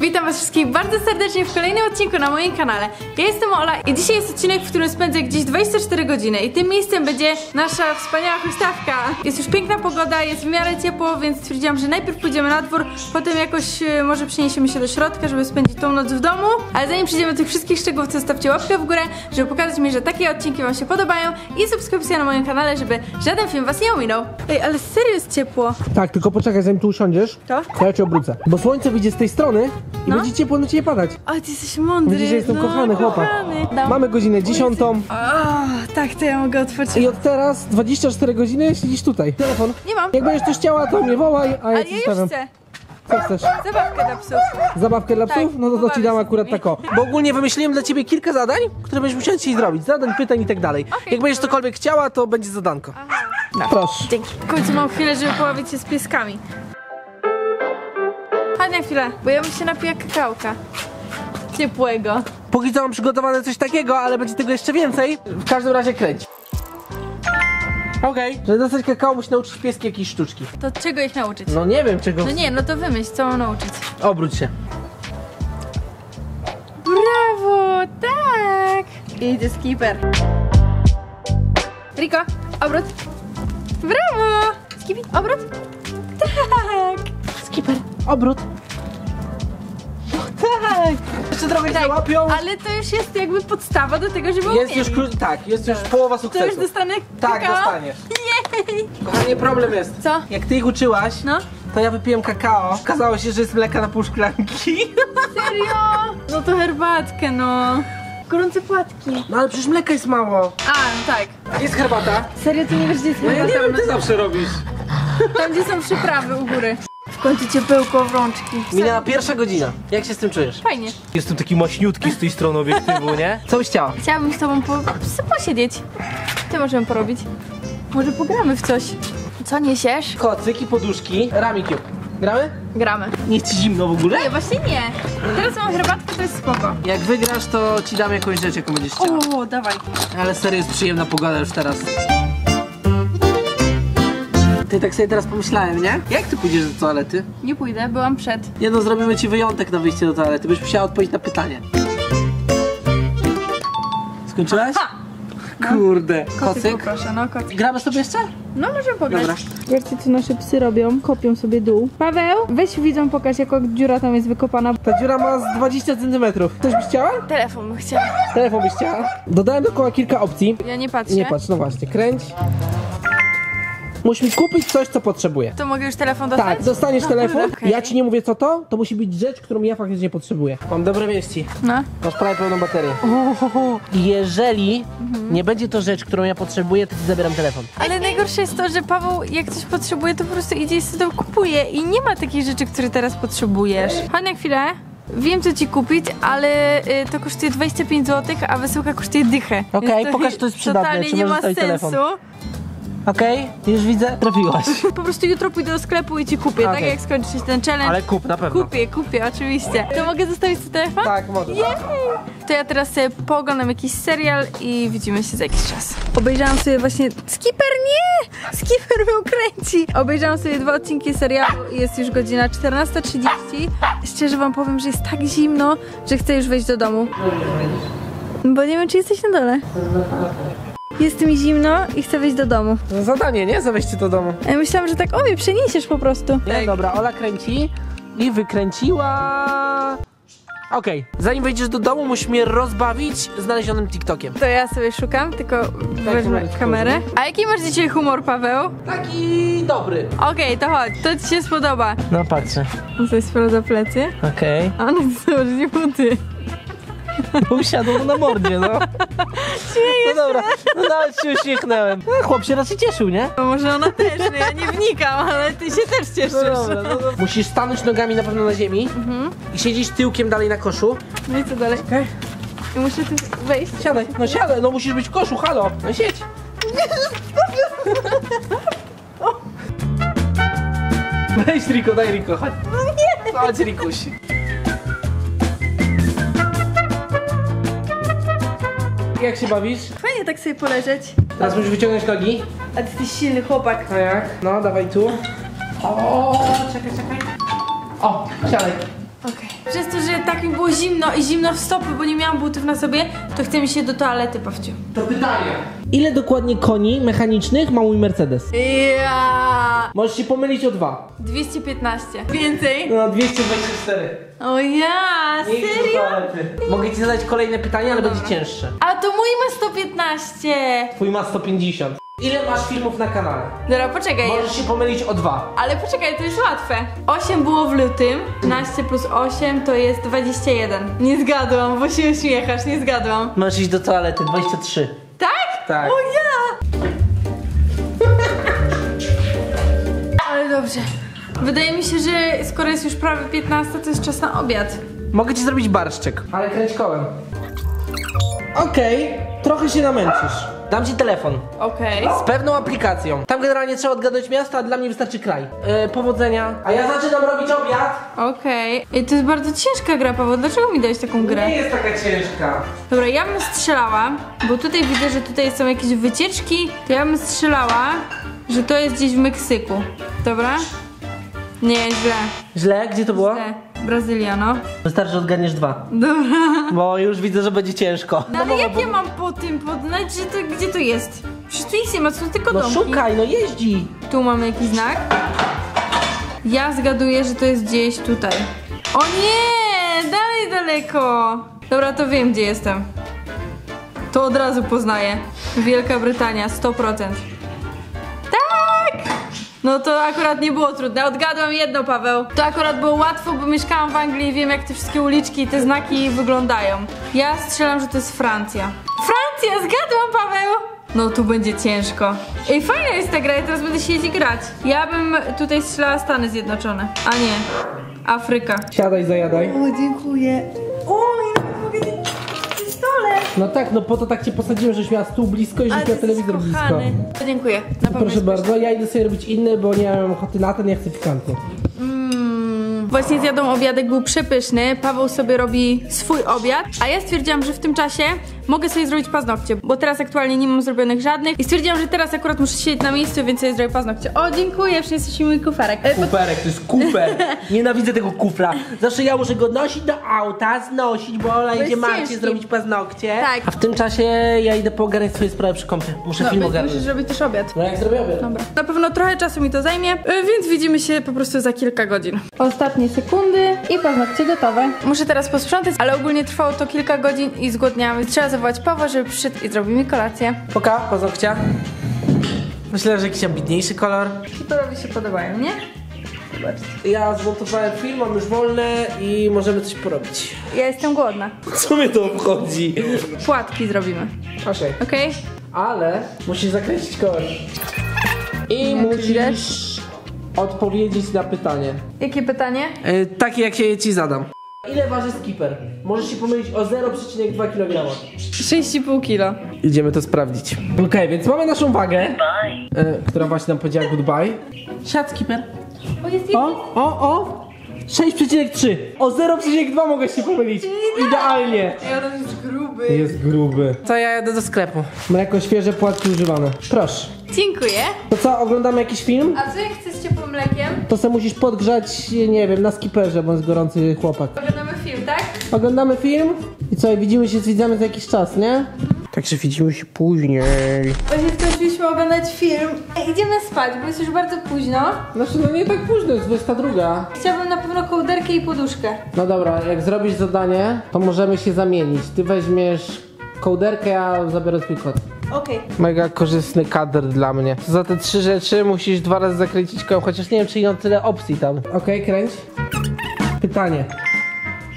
Witam was wszystkich bardzo serdecznie w kolejnym odcinku na moim kanale. Ja jestem Ola i dzisiaj jest odcinek, w którym spędzę gdzieś 24 godziny i tym miejscem będzie nasza wspaniała huśtawka. Jest już piękna pogoda, jest w miarę ciepło, więc stwierdziłam, że najpierw pójdziemy na dwór, potem jakoś e, może przeniesiemy się do środka, żeby spędzić tą noc w domu. Ale zanim przyjdziemy do tych wszystkich szczegółów, to zostawcie łapkę w górę, żeby pokazać mi, że takie odcinki wam się podobają i subskrypcja na moim kanale, żeby żaden film was nie ominął. Ej, ale serio jest ciepło. Tak, tylko poczekaj, zanim tu usiądziesz, To? to ja cię obrócę. Bo słońce wyjdzie z tej strony i No. będzie ciepło na ciebie padać. O, ty jesteś mądry. Widzisz, że jestem no, kochany chłopak. Dam. Mamy godzinę dziesiątą O, tak, to ja mogę otworzyć. i od teraz 24 godziny siedzisz tutaj. Telefon. Nie mam. Jak będziesz coś chciała, to mnie wołaj, a ja Ale ci ja już stawiam. chcę. Co chcesz? Zabawkę dla psów. Zabawkę dla Tak, psów? No to, to ci pobawię dam się akurat z nimi. tako. Bo ogólnie wymyśliłem dla ciebie kilka zadań, które będziesz musiała dzisiaj zrobić. Zadań, pytań i tak dalej. Jak będziesz dobra. cokolwiek chciała, to będzie zadanko. Proszę. Dzięki. W końcu mam chwilę, żeby poławić się z pieskami. Chodź na chwilę, bo ja bym się napija kakałka. Ciepłego. Póki co mam przygotowane coś takiego, ale będzie tego jeszcze więcej. W każdym razie kręć. Okej. Żeby dostać kakao, musi nauczyć pieski jakiejś sztuczki. To czego ich nauczyć? No nie wiem czego. No nie, no to wymyśl, co mam nauczyć. Obróć się. Brawo, tak! Idzie skipper. Riko, obrót. Brawo! Skipi, obrót. Tak! Skipper, obrót. Tak. Jeszcze trochę się łapią. Ale to już jest jakby podstawa do tego, żeby Jest umieli. już krót, tak, jest już połowa To już sukcesu. dostanę Tak, kakao? dostaniesz. Jej! Kochanie, problem jest. Co? Jak ty ich uczyłaś, No? to ja wypiłem kakao. Okazało się, że jest mleka na pół szklanki. Serio? No to herbatkę, no. Gorące płatki. No ale przecież mleka jest mało. A, no tak. Jest herbata. Serio, ty nie wiesz, gdzie jest No ja nie herbata? wiem, ty zawsze robisz. Tam, gdzie są przyprawy u góry. W końcu ciepełko w rączki. Minęła pierwsza godzina. Jak się z tym czujesz? Fajnie. Jestem taki maśniutki z tej strony obiektywu, nie? Co byś chciała? Chciałabym z tobą po, posiedzieć. Co możemy porobić? Może pogramy w coś. Co niesiesz? Kocyk i poduszki. Rami Cube. Gramy? Gramy. Nie jest ci zimno w ogóle? Nie, właśnie nie. Teraz mam herbatkę, to jest spoko. Jak wygrasz, to ci dam jakąś rzecz, jaką będziesz chciała. O, dawaj. Ale serio jest przyjemna pogoda już teraz. Ty tak sobie teraz pomyślałem, nie? Jak ty pójdziesz do toalety? Nie pójdę, byłam przed. Nie no, zrobimy ci wyjątek na wyjście do toalety, byś musiała odpowiedzieć na pytanie. Skończyłaś? Ha! Kurde. Kocyk Kocyk? poproszę, no kocyk. Gramy sobie jeszcze? No możemy pograć. Dobra. Zobaczcie co nasze psy robią, kopią sobie dół. Paweł, weź widzą pokaż jaka dziura tam jest wykopana. Ta dziura ma z 20 cm. Coś byś chciała? Telefon bym chciała. Telefon byś chciała? Dodałem dookoła kilka opcji. Ja nie patrzę. Nie patrz, no właśnie, kręć. Musisz mi kupić coś, co potrzebuję. To mogę już telefon dostać? Tak, dostaniesz telefon. Okej. Ja ci nie mówię co to, to musi być rzecz, którą ja faktycznie potrzebuję. Mam dobre wieści. No. Masz prawie pełną baterię. Jeżeli nie będzie to rzecz, którą ja potrzebuję, to ci zabieram telefon. Ale najgorsze jest to, że Paweł jak coś potrzebuje, to po prostu idzie i sobie to kupuje i nie ma takiej rzeczy, które teraz potrzebujesz. Chodź na chwilę. Wiem co ci kupić, ale y, to kosztuje 25 zł, a wysyłka kosztuje dychę. Okej, Więc pokaż, to jest przydatne, Totalnie czy nie możesz ma zostawić sensu. telefon. Okej? Już widzę, trafiłaś. Po prostu jutro pójdę do sklepu i ci kupię, tak Okej. jak skończy się ten challenge. Ale kup, na pewno. Kupię, kupię, oczywiście. To mogę zostawić sobie telefon? Tak, możesz. Jej! To ja teraz sobie pooglądam jakiś serial i widzimy się za jakiś czas. Obejrzałam sobie właśnie... Skipper, nie! Skipper był kręci! Obejrzałam sobie dwa odcinki serialu i jest już godzina 14.30. Szczerze wam powiem, że jest tak zimno, że chcę już wejść do domu. Bo nie wiem, czy jesteś na dole. Jest mi zimno i chcę wejść do domu. No zadanie, nie? Za wejście do domu. Ja myślałam, że tak, o mnie przeniesiesz po prostu. Nie, dobra, Ola kręci i wykręciła... Okej, zanim wejdziesz do domu, musisz mnie rozbawić znalezionym TikTokiem. To ja sobie szukam, tylko wezmę numer kamerę. A jaki masz dzisiaj humor, Paweł? Taki dobry. Okej, to chodź, to ci się spodoba. No patrzę. On sobie sprawdza plecy, Okej. a on chce założyć buty. Usiadł na mordzie, no. No dobra, no nawet się uśmiechnąłem. No, chłop się raczej cieszył, nie? No może ona też, no ja nie wnikam, ale ty się też cieszysz. no, no. Musisz stanąć nogami na pewno na ziemi i siedzieć tyłkiem dalej na koszu. No i co dalej? I muszę tu wejść. Siadaj, no siadaj, no musisz być w koszu, halo. No siedź. Weź Riko, daj Riko, chodź. No nie. Chodź Rikuś. Jak się bawisz? Fajnie tak sobie poleżeć. Teraz musisz wyciągnąć nogi. A ty jesteś silny chłopak. No jak? No, dawaj tu. O, czekaj, czekaj. O, siadaj. Okej. przez to, że tak mi było zimno i zimno w stopy, bo nie miałam butów na sobie, to chce mi się do toalety, Pawciu. To pytanie. Ile dokładnie koni mechanicznych ma mój Mercedes? Ja. Możesz się pomylić o dwa. 215. Więcej? No, 224. O ja, Nie idź do serio? toalety. Mogę ci zadać kolejne pytanie, ale będzie cięższe. A to mój ma 115. Twój ma 150. Ile masz filmów na kanale? Dobra, poczekaj. Możesz się pomylić o dwa. Ale poczekaj, to jest łatwe. 8 było w lutym, 15 plus 8 to jest 21. Nie zgadłam, bo się uśmiechasz, nie zgadłam. Możesz iść do toalety, 23. Tak? Tak. O ja! Dobrze. Wydaje mi się, że skoro jest już prawie 15, to jest czas na obiad. Mogę ci zrobić barszczek. Ale kręć kołem. Okej, trochę się namęczysz. Dam ci telefon. Okej. Z pewną aplikacją. Tam generalnie trzeba odgadnąć miasto, a dla mnie wystarczy kraj. E, powodzenia. A ja zaczynam robić obiad. Okej. I To jest bardzo ciężka gra, Paweł. Dlaczego mi dałeś taką grę? Nie jest taka ciężka. Dobra, ja bym strzelała, bo tutaj widzę, że tutaj są jakieś wycieczki, to ja bym strzelała, że to jest gdzieś w Meksyku. Dobra? Nie, źle. Źle? Gdzie to było? źle. Brazylia, no. Wystarczy, że odgadniesz dwa. Dobra. Bo już widzę, że będzie ciężko. No ale jak ja mam po tym poznać, że to, gdzie to jest? Przecież tu nic nie ma, są tylko No domki. szukaj, no jeździ. Tu mamy jakiś znak. Ja zgaduję, że to jest gdzieś tutaj. O nie! Dalej daleko! Dobra, to wiem, gdzie jestem. To od razu poznaję. Wielka Brytania, 100%. No to akurat nie było trudne. Odgadłam jedno, Paweł. To akurat było łatwo, bo mieszkałam w Anglii i wiem, jak te wszystkie uliczki i te znaki wyglądają. Ja strzelam, że to jest Francja. Francja! Zgadłam, Paweł! No tu będzie ciężko. Ej, fajna jest ta gra, ja teraz będę siedzieć i grać. Ja bym tutaj strzelała Stany Zjednoczone. A nie. Afryka. Siadaj, zajadaj. O, dziękuję. No tak, no po to tak cię posadziłem, żeś miała stół blisko i żeś miała telewizor blisko. To dziękuję. Na pewno Proszę jest bardzo, ja idę sobie robić inny, bo nie mam ochoty na ten, ja chcę pikantnie. Mm, Właśnie zjadłam obiadek, był przepyszny. Paweł sobie robi swój obiad, a ja stwierdziłam, że w tym czasie mogę sobie zrobić paznokcie, bo teraz aktualnie nie mam zrobionych żadnych i stwierdziłam, że teraz akurat muszę siedzieć na miejscu, więc sobie zrobię paznokcie. O, dziękuję, przyniosłeś mi mój kuferek. E, pod- Kuferek, to jest kufer. Nienawidzę tego kufla. Zawsze ja muszę go nosić do auta, znosić, bo Ola idzie Marcie zrobić paznokcie. Tak. A w tym czasie ja idę poogarniać swoje sprawy przy kąpie. Muszę No, film ogarnąć. musisz zrobić też obiad. No jak zrobię obiad? Dobra. Na pewno trochę czasu mi to zajmie, y, więc widzimy się po prostu za kilka godzin. Ostatnie sekundy i paznokcie gotowe. Muszę teraz posprzątać, ale ogólnie trwało to kilka godzin i zgłodniałam. Trzeba zawołać Pawła, żeby przyszedł i zrobił mi kolację. Poka, paznokcia. Myślę, że jakiś ambitniejszy kolor. Kolorowi się podobają, nie? Ja zmontowałem film, mam już wolne i możemy coś porobić. Ja jestem głodna. Co mnie to obchodzi? Płatki zrobimy, Okej. okej? Ale musisz zakręcić kołem. I Jak musisz widać. odpowiedzieć na pytanie. Jakie pytanie? Yy, takie, jak się ci zadam. Ile waży skipper? Możesz się pomylić o 0,2 kg. 6,5 kilo. Idziemy to sprawdzić. Okej, więc mamy naszą wagę, e, która właśnie nam powiedziała goodbye. Siad skipper. O, jest O, o, o! 6,3. O 0,2 mogę się pomylić. Idealnie. Ja on jest gruby. Jest gruby. Co ja jadę do sklepu? Mleko świeże, płatki używane. Proszę. Dziękuję. To co, oglądamy jakiś film? A co jak chcesz z ciepłym mlekiem? To se musisz podgrzać, nie wiem, na skiperze, bo jest gorący chłopak. Oglądamy film, tak? Oglądamy film i co, widzimy się z widzami za jakiś czas, nie? Także widzimy się później. Właśnie skończyliśmy oglądać film. Idziemy spać, bo jest już bardzo późno. Znaczy, no nie tak późno, jest 22. Chciałabym na pewno kołderkę i poduszkę. No dobra, jak zrobisz zadanie, to możemy się zamienić. Ty weźmiesz kołderkę, ja zabiorę twój kot. Okej. Mega korzystny kadr dla mnie. Za te trzy rzeczy musisz dwa razy zakręcić kołem, chociaż nie wiem, czy nie tyle opcji tam. Okej, kręć. Pytanie.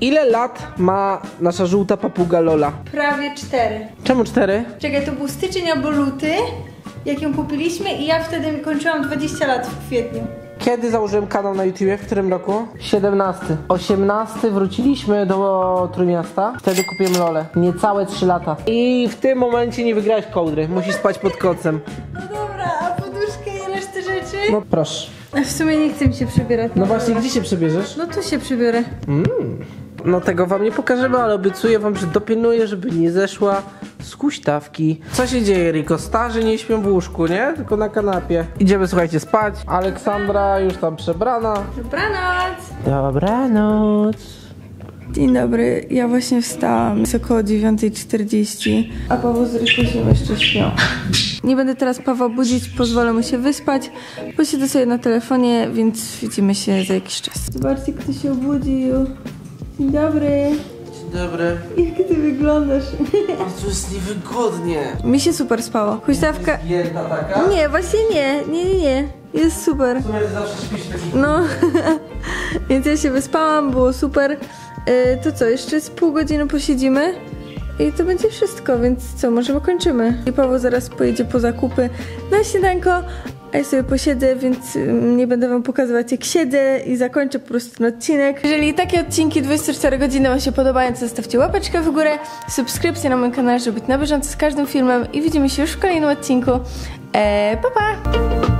Ile lat ma nasza żółta papuga Lola? Prawie cztery. Czemu cztery? Czekaj, to był styczeń albo luty, jak ją kupiliśmy i ja wtedy kończyłam 20 lat w kwietniu. Kiedy założyłem kanał na YouTubie? W którym roku? 17. 18 wróciliśmy do Trójmiasta. Wtedy kupiłem Lolę. Niecałe 3 lata. I w tym momencie nie wygrałeś kołdry. Musisz spać pod kocem. No dobra, a poduszkę i resztę rzeczy? No proszę. W sumie nie chcę mi się przebierać. No właśnie, gdzie się przebierzesz? No tu się przybiorę. No tego wam nie pokażemy, ale obiecuję wam, że dopilnuję, żeby nie zeszła z huśtawki. Co się dzieje, Riko? Starzy nie śpią w łóżku, nie? Tylko na kanapie. Idziemy, słuchajcie, spać. Aleksandra już tam przebrana. Dobranoc! Dobranoc. Dzień dobry, ja właśnie wstałam. Jest około 9.40, a Paweł z Rykusiem jeszcze śpią. Nie będę teraz Pawła budzić, pozwolę mu się wyspać. Posiedzę sobie na telefonie, więc widzimy się za jakiś czas. Zobaczcie, kto się obudził. Dzień dobry. Dobry. Jak ty wyglądasz? A tu jest niewygodnie. Mi się super spało. Huśtawka... Jedna taka? Nie, właśnie nie. Nie, nie, nie. Jest super. W sumie zawsze śpisz taki... No, więc ja się wyspałam, było super. Yy, to co, jeszcze z pół godziny posiedzimy i to będzie wszystko, więc co, możemy kończymy. I Paweł zaraz pojedzie po zakupy na śniadanko, a ja sobie posiedzę, więc ym, nie będę wam pokazywać jak siedzę i zakończę po prostu ten odcinek. Jeżeli takie odcinki 24 godziny wam się podobają, to zostawcie łapeczkę w górę, subskrypcję na moim kanale, żeby być na bieżąco z każdym filmem i widzimy się już w kolejnym odcinku. Eee, pa pa!